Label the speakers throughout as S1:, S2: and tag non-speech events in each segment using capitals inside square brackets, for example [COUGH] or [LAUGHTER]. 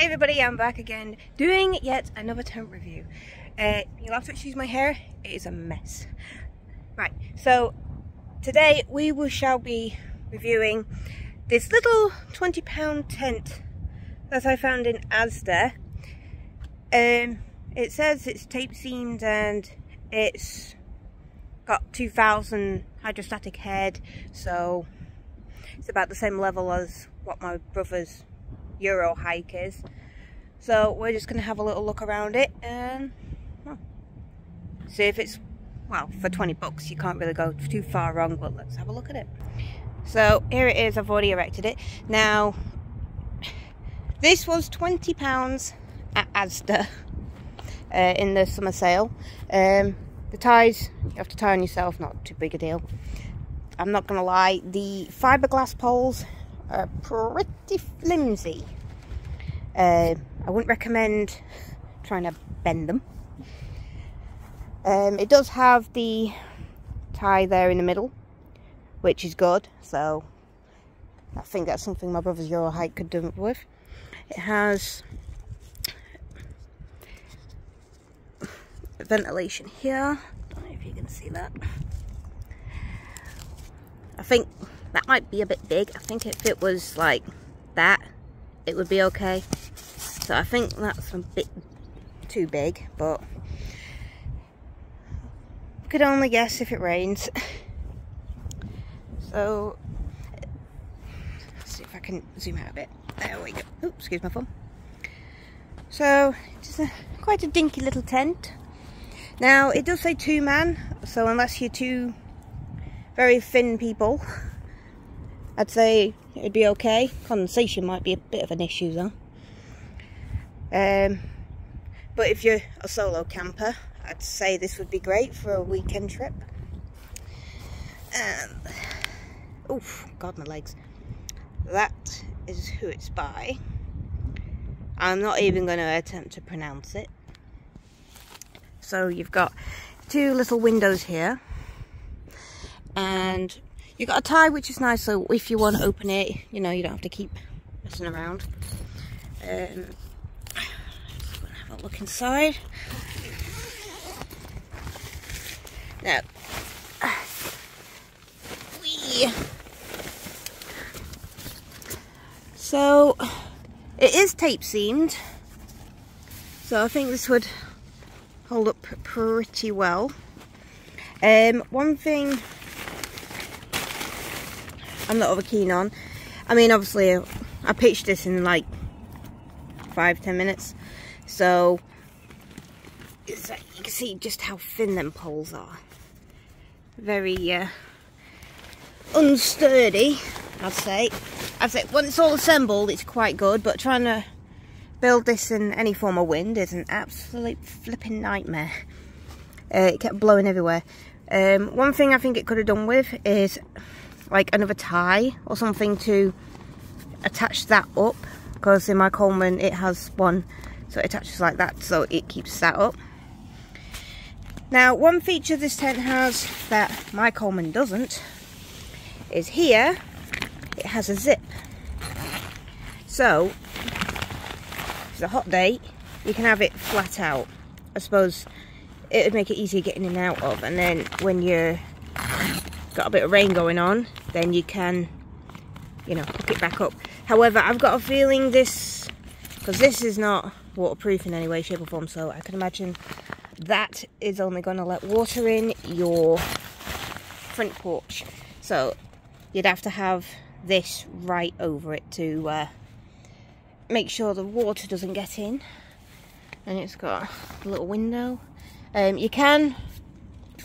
S1: Hey everybody, I'm back again doing yet another tent review. Uh, you'll have to excuse my hair, it is a mess. Right, so today we will shall be reviewing this little £20 tent that I found in Asda. Um, it says it's tape seamed and it's got 2000 hydrostatic head, so it's about the same level as what my brother's Eurohike is. So we're just going to have a little look around it and well, see if it's, well, for 20 bucks you can't really go too far wrong, but let's have a look at it. So here it is, I've already erected it. Now, this was £20 at Asda uh, in the summer sale. Um, the ties, you have to tie on yourself, not too big a deal. I'm not going to lie, the fiberglass poles are pretty flimsy. Uh, I wouldn't recommend trying to bend them. Um, it does have the tie there in the middle, which is good. So I think that's something my brother's Eurohike could do with. It has ventilation here. I Don't know if you can see that. I think that might be a bit big. I think if it was like that, it would be okay. So I think that's a bit too big, but could only guess if it rains. so let's see if I can zoom out a bit. There we go. Oops, excuse my phone. So it's a, quite a dinky little tent. Now it does say two man, so unless you're two very thin people, I'd say it'd be okay. Condensation might be a bit of an issue though. Um, but if you're a solo camper, I'd say this would be great for a weekend trip. And, oof, God, my legs. That is who it's by. I'm not even going to attempt to pronounce it. So you've got two little windows here. And you've got a tie, which is nice. So if you want to open it, you know, you don't have to keep messing around. Um, have a look inside. Now, so it is tape seamed, so I think this would hold up pretty well. Um, one thing I'm not over keen on, I mean obviously I pitched this in like five ten minutes so you can see just how thin them poles are. Very uh, unsturdy, I'd say. I'd say once all assembled, it's quite good, but trying to build this in any form of wind is an absolute flipping nightmare. Uh, it kept blowing everywhere. Um, one thing I think it could have done with is like another tie or something to attach that up because in my Coleman it has one so it attaches like that so it keeps that up. Now one feature this tent has that my Coleman doesn't is here it has a zip. So if it's a hot day you can have it flat out. I suppose it would make it easier getting in and out of and then when you've got a bit of rain going on then you can you know hook it back up. However I've got a feeling this because this is not waterproof in any way, shape or form. So I can imagine that is only going to let water in your front porch. So you'd have to have this right over it to uh, make sure the water doesn't get in. And it's got a little window. Um, you can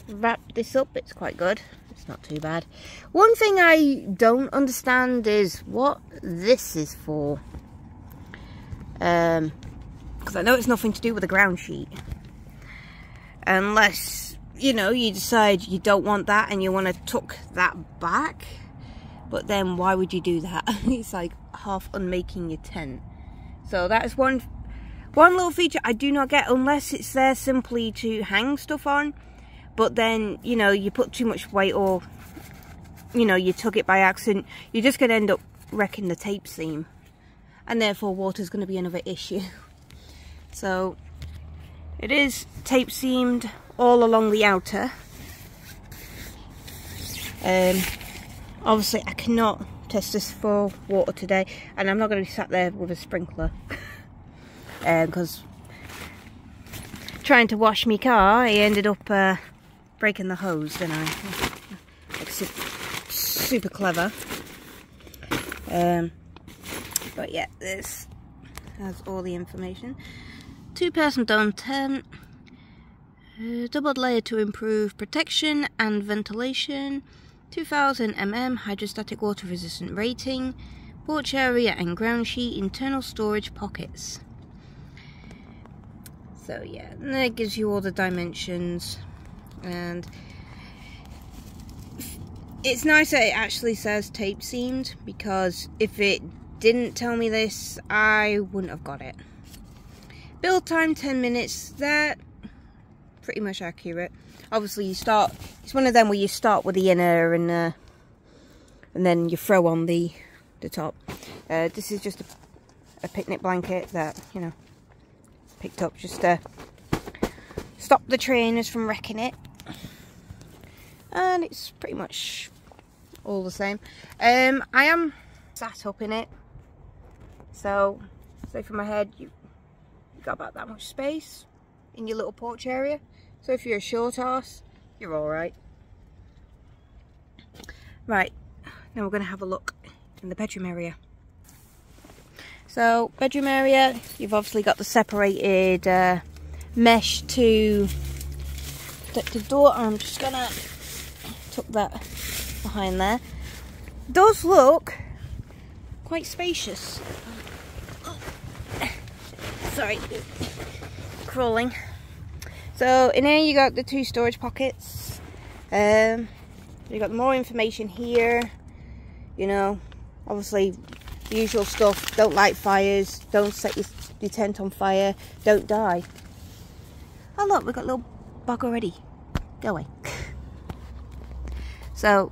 S1: wrap this up, it's quite good. Not too bad. One thing I don't understand is what this is for. Um, because I know it's nothing to do with the ground sheet. Unless, you know, you decide you don't want that and you want to tuck that back. But then why would you do that? [LAUGHS] it's like half unmaking your tent. So that is one one little feature I do not get unless it's there simply to hang stuff on. But then, you know, you put too much weight or, you know, you took it by accident. You're just going to end up wrecking the tape seam. and therefore water is going to be another issue. [LAUGHS] So it is tape seamed all along the outer. Um, obviously I cannot test this for water today and I'm not going to be sat there with a sprinkler [LAUGHS] because um, trying to wash my car I ended up uh, breaking the hose didn't I? Super, clever. Um, but yeah, this has all the information. Two person dome tent. Uh, doubled layer to improve protection and ventilation. 2000 mm hydrostatic water resistant rating. Porch area and ground sheet internal storage pockets. So yeah, and that gives you all the dimensions and it's nice that it actually says tape seamed because if it didn't tell me this, I wouldn't have got it. Build time 10 minutes, that pretty much accurate. Obviously you start, it's one of them where you start with the inner and uh, and then you throw on the, the top. Uh, this is just a, a picnic blanket that, you know, picked up just to stop the trainers from wrecking it. And it's pretty much all the same. Um, I am sat up in it. So, say for my head, you, you got about that much space in your little porch area. So if you're a short ass, you're alright. Right, now we're going to have a look in the bedroom area. So, bedroom area, you've obviously got the separated uh, mesh to protective door. I'm just to tuck that behind there. Does look quite spacious. Sorry, crawling. So in here you got the two storage pockets. Um, you got more information here. You know, obviously usual stuff. Don't light fires. Don't set your, your tent on fire. Don't die. Oh look, we've got a little bug already. Go away. so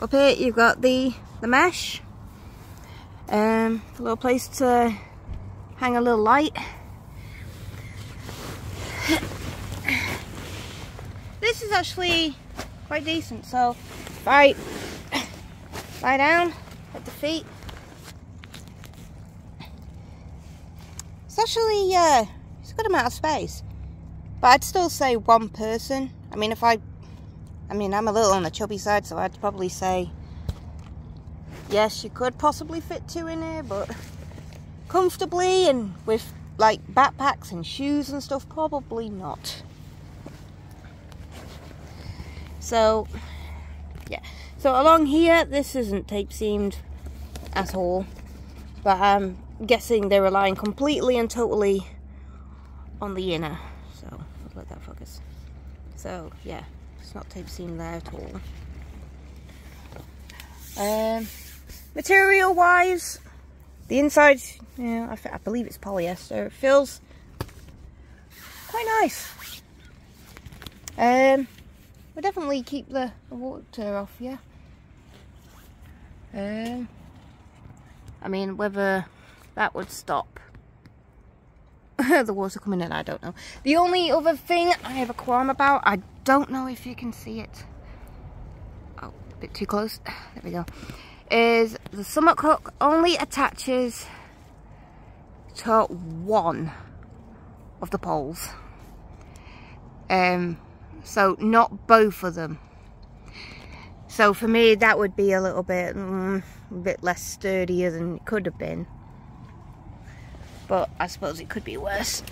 S1: up here you've got the, the mesh. Um, a little place to hang a little light. This is actually quite decent. So I lie down at the feet, it's actually uh, it's a good amount of space. But I'd still say one person. I mean, if I I mean, I'm a little on the chubby side, so I'd probably say, yes, you could possibly fit two in here, but comfortably and with like backpacks and shoes and stuff, probably not. So, yeah. So along here, this isn't tape seamed at all, but I'm guessing they're relying completely and totally on the inner. So, let that focus. So, yeah. It's not tape seam there at all. Um, material wise, the inside, yeah, I, I, believe it's polyester. It feels quite nice. Um, we'll definitely keep the, the water off, yeah. Um, I mean, whether that would stop [LAUGHS] the water coming in, I don't know. The only other thing I have a qualm about, I don't know if you can see it. Oh, a bit too close. [SIGHS] There we go. Is the summit hook only attaches to one of the poles. Um, so not both of them. So for me, that would be a little bit, mm, a bit less sturdier than it could have been. But I suppose it could be worse.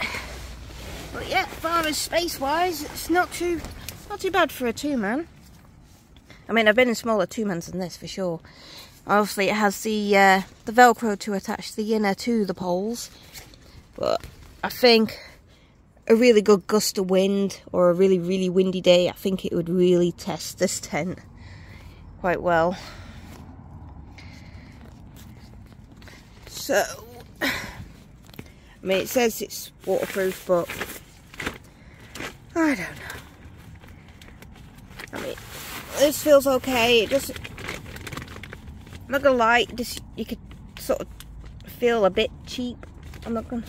S1: But yeah, far as space-wise, it's not too not too bad for a two-man. I mean, I've been in smaller two-mans than this for sure. Obviously, it has the uh, the Velcro to attach the inner to the poles. But I think a really good gust of wind or a really, really windy day, I think it would really test this tent quite well. So, I mean, it says it's waterproof, but I don't know. I mean, this feels okay. It just, I'm not gonna lie, just you could sort of feel a bit cheap. I'm not gonna,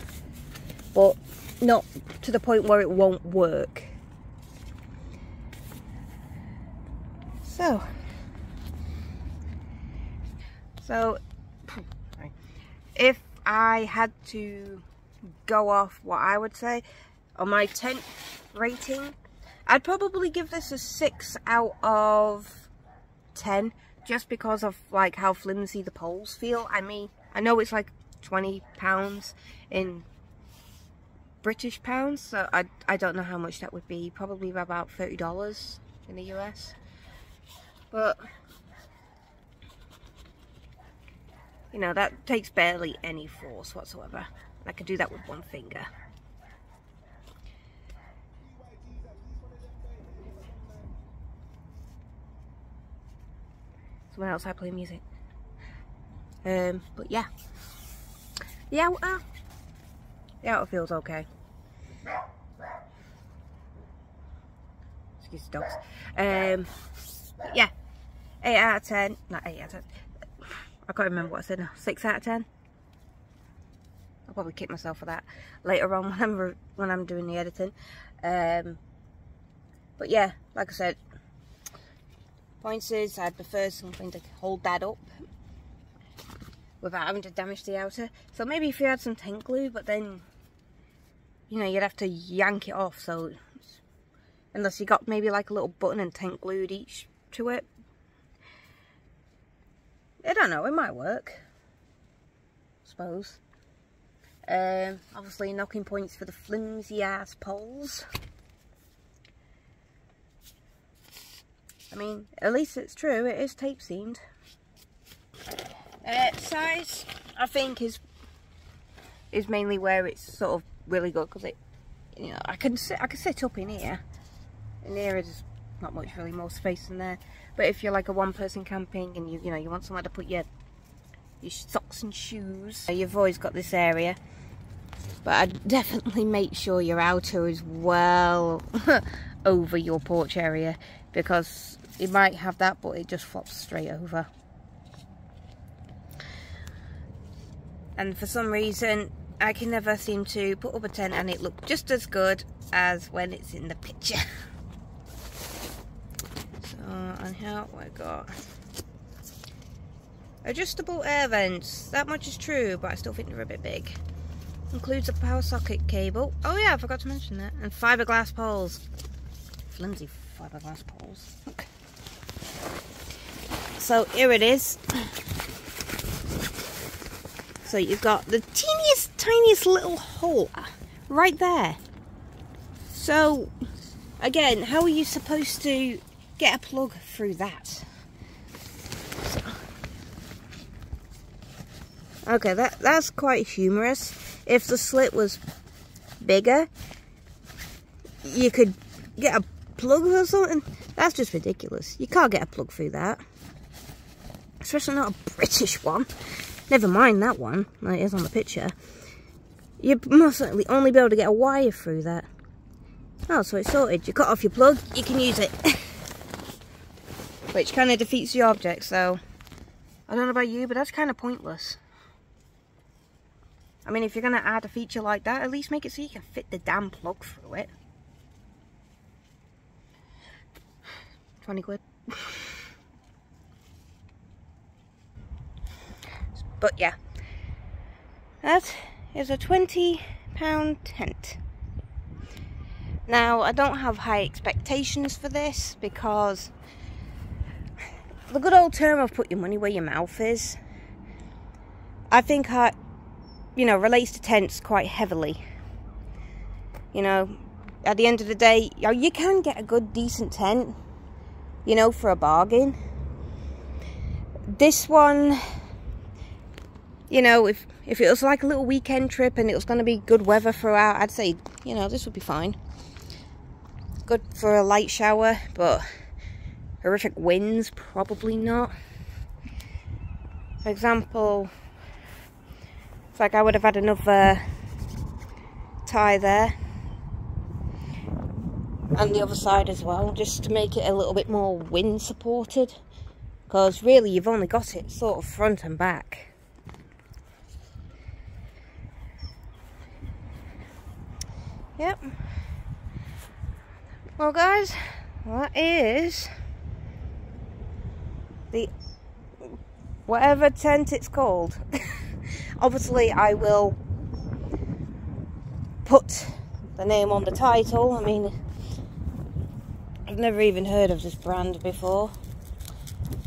S1: but not to the point where it won't work. So, so if I had to go off what I would say on my tent rating, I'd probably give this a 6 out of 10 just because of like how flimsy the poles feel. I mean, I know it's like 20 pounds in British pounds, so I, I don't know how much that would be. Probably about $30 in the US. But, you know, that takes barely any force whatsoever. I could do that with one finger. Someone outside playing music. Um, but yeah. The outer, the outer feels okay. Excuse the dogs. Um, yeah, 8 out of 10. Not 8 out of 10. I can't remember what I said now. 6 out of 10. I'll probably kick myself for that later on [LAUGHS] when I'm when I'm doing the editing. Um, but yeah, like I said, points is I'd prefer something to hold that up without having to damage the outer. So maybe if you had some tent glue, but then you know you'd have to yank it off. So unless you got maybe like a little button and tent glued each to it. I don't know, it might work. I suppose. Um, obviously knocking points for the flimsy ass poles. I mean, at least it's true, it is tape seamed. Uh, size, I think, is is mainly where it's sort of really good because it, you know, I can sit, I can sit up in here. In here is not much really more space in there. But if you're like a one-person camping and you, you know, you want somewhere to put your your socks and shoes, uh, you've always got this area. But I'd [LAUGHS] definitely make sure your outer is well [LAUGHS] over your porch area because it might have that, but it just flops straight over. And for some reason, I can never seem to put up a tent and it look just as good as when it's in the picture. [LAUGHS] so, and here we got adjustable air vents. That much is true, but I still think they're a bit big. Includes a power socket cable. Oh yeah, I forgot to mention that. And fiberglass poles. Flimsy fiberglass poles. So here it is. So you've got the teeniest, tiniest little hole right there. So, again, how are you supposed to get a plug through that? Okay, that that's quite humorous. If the slit was bigger, you could get a plug or something. That's just ridiculous. You can't get a plug through that. Especially not a British one. Never mind that one, like it is on the picture. You most likely only be able to get a wire through that. Oh, so it's sorted. You cut off your plug, you can use it. [LAUGHS] Which kind of defeats the object, so... I don't know about you, but that's kind of pointless. I mean, if you're going to add a feature like that, at least make it so you can fit the damn plug through it. 20 quid. But yeah, that is a 20 pound tent. Now, I don't have high expectations for this because the good old term of put your money where your mouth is, I think I, you know, relates to tents quite heavily. You know, at the end of the day, oh, you can get a good, decent tent, you know, for a bargain. This one you know, if if it was like a little weekend trip and it was going to be good weather throughout, I'd say, you know, this would be fine. Good for a light shower, but horrific winds, probably not. For example, it's like I would have had another tie there. And the other side as well, just to make it a little bit more wind supported. Because really you've only got it sort of front and back. Yep. Well guys, that is the whatever tent it's called. [LAUGHS] Obviously, I will put the name on the title. I mean, I've never even heard of this brand before.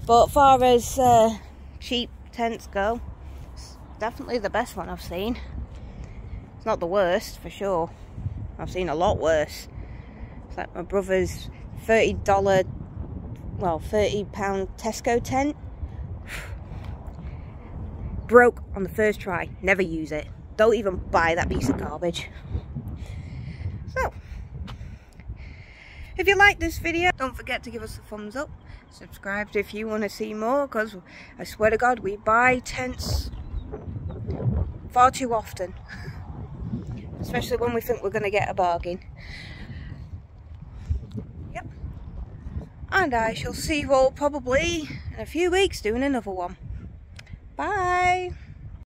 S1: But far as uh, cheap tents go, it's definitely the best one I've seen. It's not the worst, for sure. I've seen a lot worse. It's like my brother's $30, well, £30 Tesco tent. Broke on the first try. Never use it. Don't even buy that piece of garbage. So, if you like this video, don't forget to give us a thumbs up. Subscribe if you want to see more, because I swear to God, we buy tents far too often. [LAUGHS] Especially when we think we're going to get a bargain. Yep. And I shall see you all probably in a few weeks doing another one. Bye.